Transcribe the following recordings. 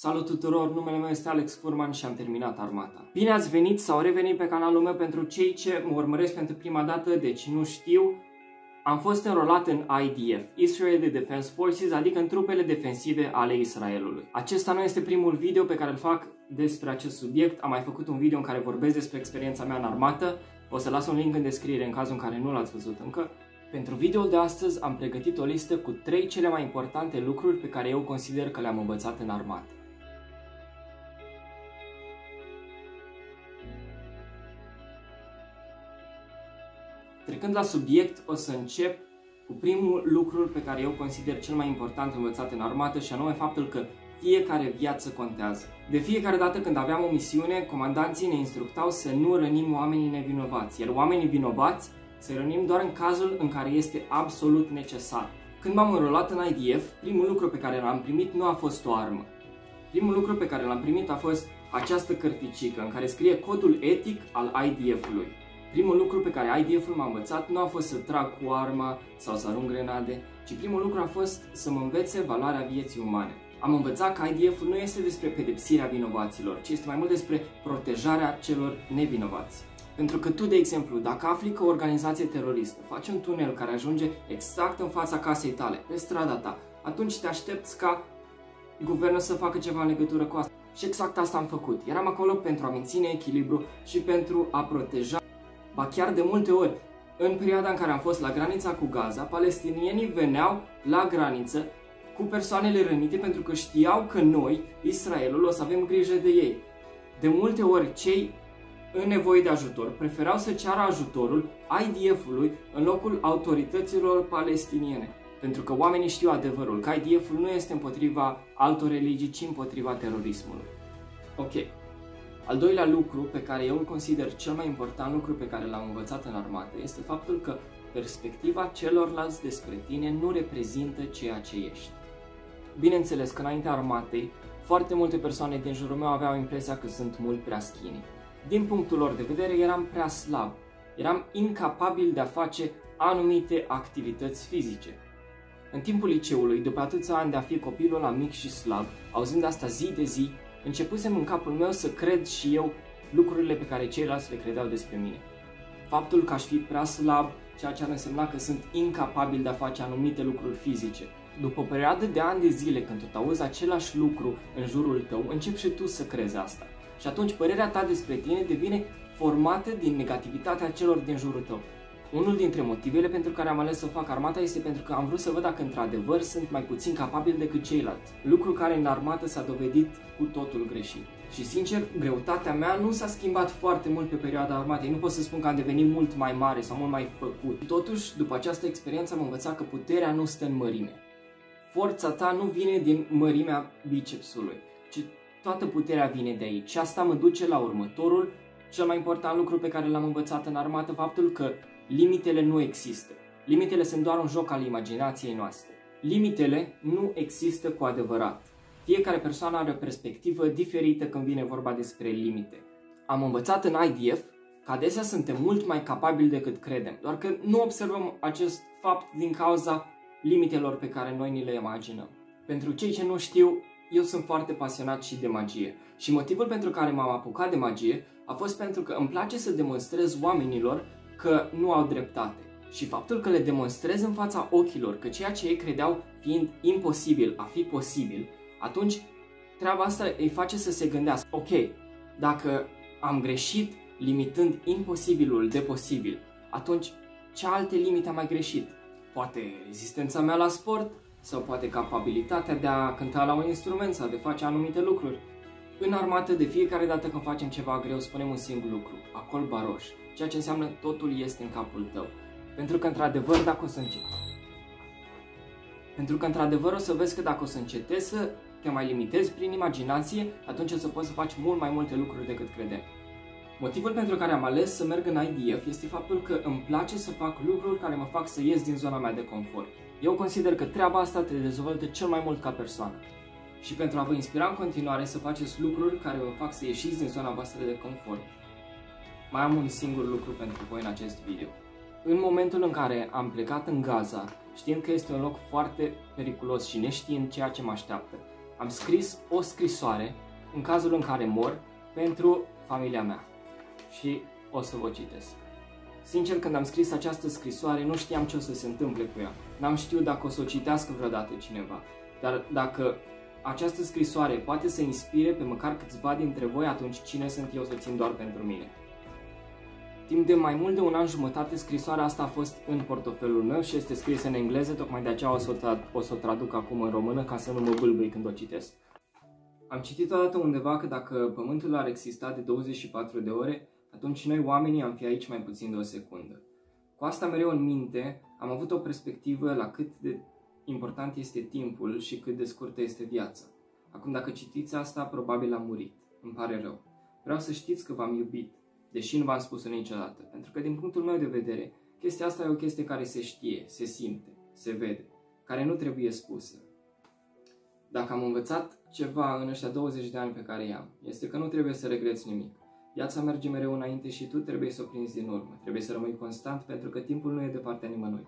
Salut tuturor, numele meu este Alex Furman și am terminat armata. Bine ați venit sau revenit pe canalul meu pentru cei ce mă urmăresc pentru prima dată, deci nu știu. Am fost înrolat în IDF, Israeli Defense Forces, adică în trupele defensive ale Israelului. Acesta nu este primul video pe care îl fac despre acest subiect, am mai făcut un video în care vorbesc despre experiența mea în armată, o să las un link în descriere în cazul în care nu l-ați văzut încă. Pentru videoul de astăzi am pregătit o listă cu 3 cele mai importante lucruri pe care eu consider că le-am învățat în armată. Trecând la subiect, o să încep cu primul lucru pe care eu consider cel mai important învățat în armată și anume faptul că fiecare viață contează. De fiecare dată când aveam o misiune, comandanții ne instructau să nu rănim oamenii nevinovați, iar oamenii vinovați să rănim doar în cazul în care este absolut necesar. Când m-am înrolat în IDF, primul lucru pe care l-am primit nu a fost o armă. Primul lucru pe care l-am primit a fost această cărticică în care scrie codul etic al IDF-ului. Primul lucru pe care IDF-ul m-a învățat nu a fost să trag cu arma sau să arunc grenade, ci primul lucru a fost să mă învețe valoarea vieții umane. Am învățat că IDF-ul nu este despre pedepsirea vinovaților, ci este mai mult despre protejarea celor nevinovați. Pentru că tu, de exemplu, dacă afli că o organizație teroristă face un tunel care ajunge exact în fața casei tale, pe strada ta, atunci te aștepți ca guvernul să facă ceva în legătură cu asta. Și exact asta am făcut. Eram acolo pentru a menține echilibru și pentru a proteja Ba chiar de multe ori, în perioada în care am fost la granița cu Gaza, palestinienii veneau la graniță cu persoanele rănite pentru că știau că noi, Israelul, o să avem grijă de ei. De multe ori, cei în nevoie de ajutor preferau să ceară ajutorul IDF-ului în locul autorităților palestiniene. Pentru că oamenii știu adevărul, că IDF-ul nu este împotriva altor religii, ci împotriva terorismului. Ok, al doilea lucru pe care eu îl consider cel mai important lucru pe care l-am învățat în armată este faptul că perspectiva celorlalți despre tine nu reprezintă ceea ce ești. Bineînțeles că înaintea armatei, foarte multe persoane din jurul meu aveau impresia că sunt mult prea skinny. Din punctul lor de vedere, eram prea slab. Eram incapabil de a face anumite activități fizice. În timpul liceului, după atâția ani de a fi copilul la mic și slab, auzind asta zi de zi, începusem în capul meu să cred și eu lucrurile pe care ceilalți le credeau despre mine. Faptul că aș fi prea slab, ceea ce ar însemna că sunt incapabil de a face anumite lucruri fizice. După o perioadă de ani de zile, când tot auzi același lucru în jurul tău, începi și tu să crezi asta. Și atunci părerea ta despre tine devine formată din negativitatea celor din jurul tău. Unul dintre motivele pentru care am ales să fac armata este pentru că am vrut să văd dacă într-adevăr sunt mai puțin capabil decât ceilalți. Lucru care în armată s-a dovedit cu totul greșit. Și sincer, greutatea mea nu s-a schimbat foarte mult pe perioada armatei. Nu pot să spun că am devenit mult mai mare sau mult mai făcut. Totuși, după această experiență am învățat că puterea nu stă în mărime. Forța ta nu vine din mărimea bicepsului, ci toată puterea vine de aici. Și asta mă duce la următorul, cel mai important lucru pe care l-am învățat în armată, faptul că limitele nu există. Limitele sunt doar un joc al imaginației noastre. Limitele nu există cu adevărat. Fiecare persoană are o perspectivă diferită când vine vorba despre limite. Am învățat în IDF că adesea suntem mult mai capabili decât credem, doar că nu observăm acest fapt din cauza limitelor pe care noi ni le imaginăm. Pentru cei ce nu știu, eu sunt foarte pasionat și de magie și motivul pentru care m-am apucat de magie a fost pentru că îmi place să demonstrez oamenilor că nu au dreptate. Și faptul că le demonstrez în fața ochilor că ceea ce ei credeau fiind imposibil a fi posibil, atunci treaba asta îi face să se gândească, ok, dacă am greșit limitând imposibilul de posibil, atunci ce alte limite am mai greșit? Poate rezistența mea la sport, sau poate capabilitatea de a cânta la un instrument sau de a face anumite lucruri. În armată, de fiecare dată când facem ceva greu, spunem un singur lucru, acol baroș, ceea ce înseamnă totul este în capul tău. Pentru că, într-adevăr, dacă o să încet... Pentru că, într-adevăr, o să vezi că dacă o să încetezi să te mai limitezi prin imaginație, atunci o să poți să faci mult mai multe lucruri decât credeai. Motivul pentru care am ales să merg în IDF este faptul că îmi place să fac lucruri care mă fac să ies din zona mea de confort. Eu consider că treaba asta te dezvoltă cel mai mult ca persoană. Și pentru a vă inspira în continuare să faceți lucruri care vă fac să ieșiți din zona voastră de confort, mai am un singur lucru pentru voi în acest video. În momentul în care am plecat în Gaza, știind că este un loc foarte periculos și neștiind ceea ce mă așteaptă, Am scris o scrisoare în cazul în care mor pentru familia mea. Și o să vă citesc. Sincer, când am scris această scrisoare, nu știam ce o să se întâmple cu ea. N-am știut dacă o să o citească vreodată cineva. Dar dacă această scrisoare poate să inspire pe măcar câțiva dintre voi, atunci cine sunt eu să țin doar pentru mine? Timp de mai mult de un an jumătate, scrisoarea asta a fost în portofelul meu și este scrisă în engleză, tocmai de aceea o să, o tra- o să o traduc acum în română ca să nu mă bâlbâi când o citesc. Am citit odată undeva că dacă Pământul ar exista de 24 de ore, atunci noi oamenii am fi aici mai puțin de o secundă. Cu asta mereu în minte, am avut o perspectivă la cât de important este timpul și cât de scurtă este viața. Acum, dacă citiți asta, probabil am murit. Îmi pare rău. Vreau să știți că v-am iubit, deși nu v-am spus-o niciodată. Pentru că, din punctul meu de vedere, chestia asta e o chestie care se știe, se simte, se vede, care nu trebuie spusă. Dacă am învățat ceva în ăștia 20 de ani pe care i-am, este că nu trebuie să regreți nimic. Viața merge mereu înainte și tu trebuie să o prinzi din urmă. Trebuie să rămâi constant pentru că timpul nu e de partea nimănui.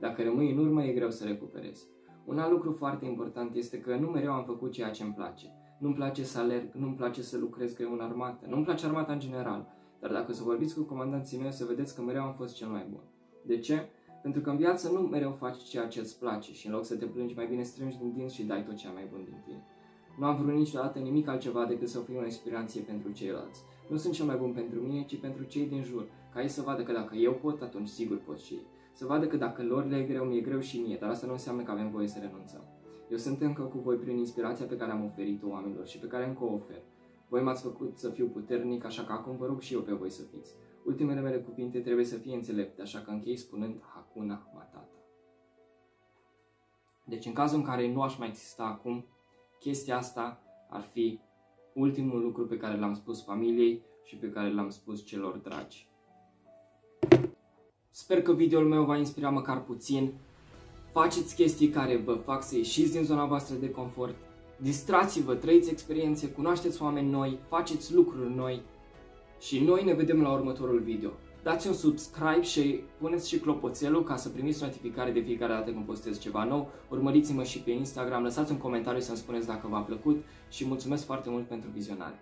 Dacă rămâi în urmă, e greu să recuperezi. Un alt lucru foarte important este că nu mereu am făcut ceea ce îmi place. Nu-mi place să alerg, nu-mi place să lucrez greu în armată, nu-mi place armata în general. Dar dacă să vorbiți cu comandanții mei, o să vedeți că mereu am fost cel mai bun. De ce? Pentru că în viață nu mereu faci ceea ce îți place și în loc să te plângi, mai bine strângi din dinți și dai tot cea mai bun din tine. Nu am vrut niciodată nimic altceva decât să fiu o inspirație pentru ceilalți. Nu sunt cel mai bun pentru mine, ci pentru cei din jur, ca ei să vadă că dacă eu pot, atunci sigur pot și ei. Să vadă că dacă lor le e greu, mi-e greu și mie, dar asta nu înseamnă că avem voie să renunțăm. Eu sunt încă cu voi prin inspirația pe care am oferit-o oamenilor și pe care încă o ofer. Voi m-ați făcut să fiu puternic, așa că acum vă rog și eu pe voi să fiți. Ultimele mele cuvinte trebuie să fie înțelepte, așa că închei spunând Hakuna Matata. Deci în cazul în care nu aș mai exista acum, chestia asta ar fi ultimul lucru pe care l-am spus familiei și pe care l-am spus celor dragi. Sper că videoul meu va inspira măcar puțin. Faceți chestii care vă fac să ieșiți din zona voastră de confort. Distrați-vă, trăiți experiențe, cunoașteți oameni noi, faceți lucruri noi și noi ne vedem la următorul video. Dați un subscribe și puneți și clopoțelul ca să primiți notificare de fiecare dată când postez ceva nou. Urmăriți-mă și pe Instagram, lăsați un comentariu să-mi spuneți dacă v-a plăcut și mulțumesc foarte mult pentru vizionare.